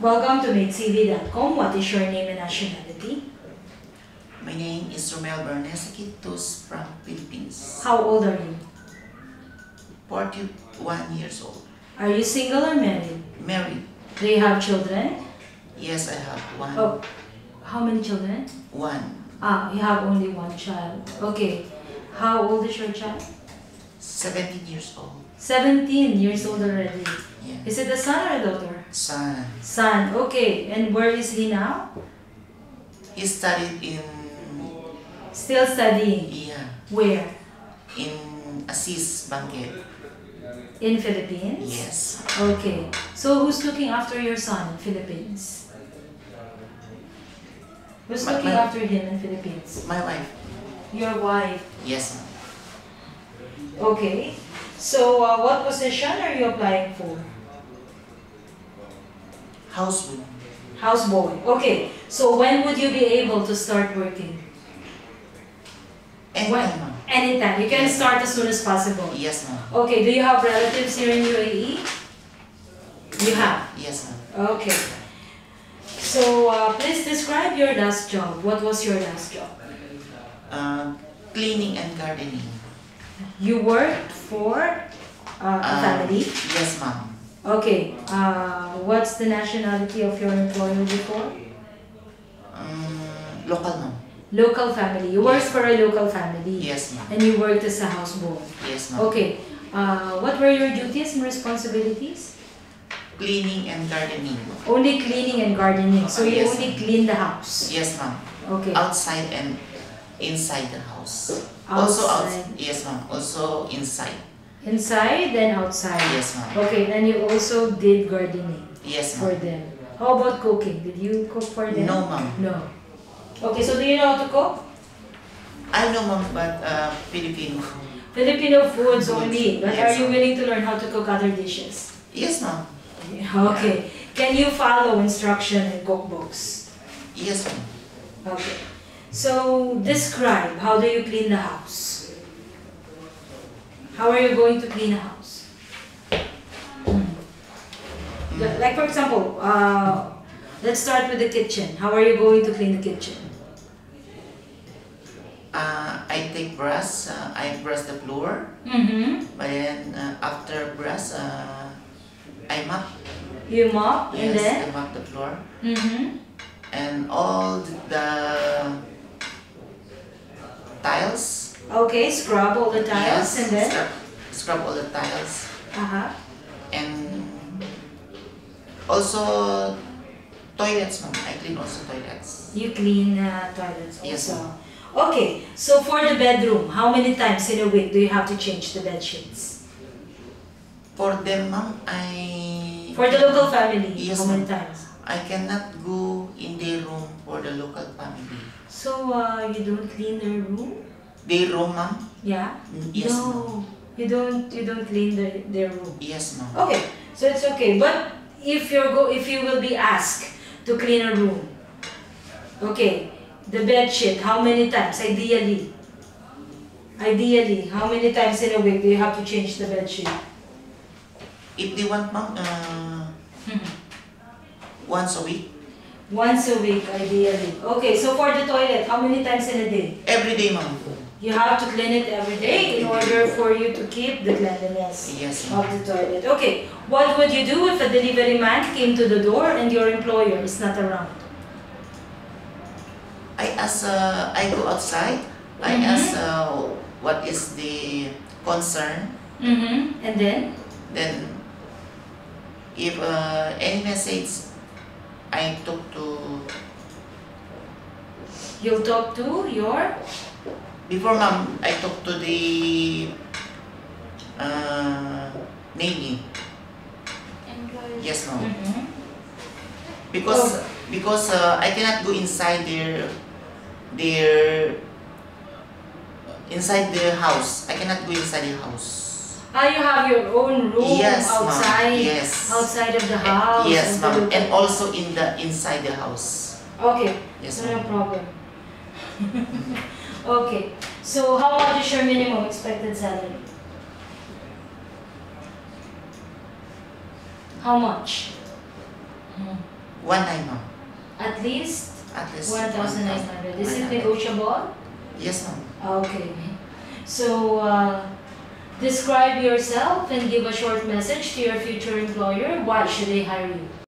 Welcome to MaidCV.com. What is your name and nationality? My name is Rommel Bernes Aquitos from Philippines. How old are you? 41 years old. Are you single or married? Married. Do you have children? Yes, I have one. Oh, how many children? One. Ah, you have only one child. Okay. How old is your child? 17 years old. 17 years old already. Yeah. Is it a son or a daughter? Son. Son. Okay. And where is he now? He studied in Still studying. yeah, Where? in Assis Banquet. In Philippines? Yes. Okay. So who's looking after your son in Philippines? Who's My- looking my- after him in Philippines? My wife. Your wife. Yes. Okay. So uh, what position are you applying for? Houseboy. Houseboy. Okay. So when would you be able to start working? Anytime, ma'am. Anytime. You can start as soon as possible. Yes, ma'am. Okay. Do you have relatives here in UAE? You have. Yes, ma'am. Okay. So uh, please describe your last job. What was your last job? Uh, cleaning and gardening. You worked for uh, a Uh, family. Yes, ma'am. Okay. Uh, what's the nationality of your employer before? Um, local, ma'am. Local family. You worked Yes. for a local family. Yes, ma'am. And you worked as a houseboy. Yes, ma'am. Okay. Uh, what were your duties and responsibilities? Cleaning and gardening. Only cleaning and gardening. So you Yes. only clean the house. Yes, ma'am. Okay. Outside and inside the house. Also out. Outside. Yes, ma'am. Also inside. Inside then outside. Yes, ma'am. Okay. And you also did gardening Yes, ma'am. for them. How about cooking? Did you cook for them? No, ma'am. No. Okay. So do you know how to cook? I know, ma'am, but uh, Filipino. Filipino foods only. But Yes, are you willing to learn how to cook other dishes? Yes, ma'am. Okay. Can you follow instruction in cookbooks? Yes, ma'am. Okay. So describe how do you clean the house? How are you going to clean a house? Hmm. Mm. Like for example, uh, let's start with the kitchen. How are you going to clean the kitchen? Uh, I take brush. Uh, I brush the floor. Mm-hmm. But then uh, after brush, uh, I mop. You mop and Yes, then? I mop the floor. Mm-hmm. And all the tiles. Okay, scrub all the tiles yes, and then? Scrub, scrub all the tiles. Uh-huh. And also toilets, ma'am. I clean also toilets. You clean uh, toilets also. Yes, ma'am. Okay, so for the bedroom, how many times in a week do you have to change the bed sheets? For them, ma'am, I... For the local family, Yes, how many times? I cannot go in their room for the local family. So uh, you don't clean their room? Their room, ma'am? Yeah. Mm, Yes, no, you don't. You don't clean their their room. Yes, ma'am. Okay, so it's okay. But if you're go, if you will be asked to clean a room, okay, the bed sheet, how many times? Ideally, ideally, how many times in a week do you have to change the bed sheet? If they want, ma'am, uh, once a week, Once a week, ideally. Okay, so for the toilet, how many times in a day? every day, ma'am. You have to clean it every day in order for you to keep the cleanliness Yes, of the toilet. Okay, what would you do if a delivery man came to the door and your employer is not around? I ask, uh, I go outside. I Mhm. ask uh, what is the concern. Mm-hmm. And then? Then, if uh, any message, I talk to, You'll talk to your before ma'am, I talk to the uh, Navy. Yes, ma'am. Mhm. Because because uh, I cannot go inside their their inside their house. I cannot go inside the house. Ah, you have your own room Yes, outside, Yes. outside of the house. yes, ma'am. And also in the inside the house. Okay, Yes, no problem. okay, so how much is your minimum expected salary? How much? Hmm. One time, ma'am. At least At least 1,900. Is it negotiable? Yes, ma'am. Okay. So, uh, describe yourself and give a short message to your future employer. Why should they hire you?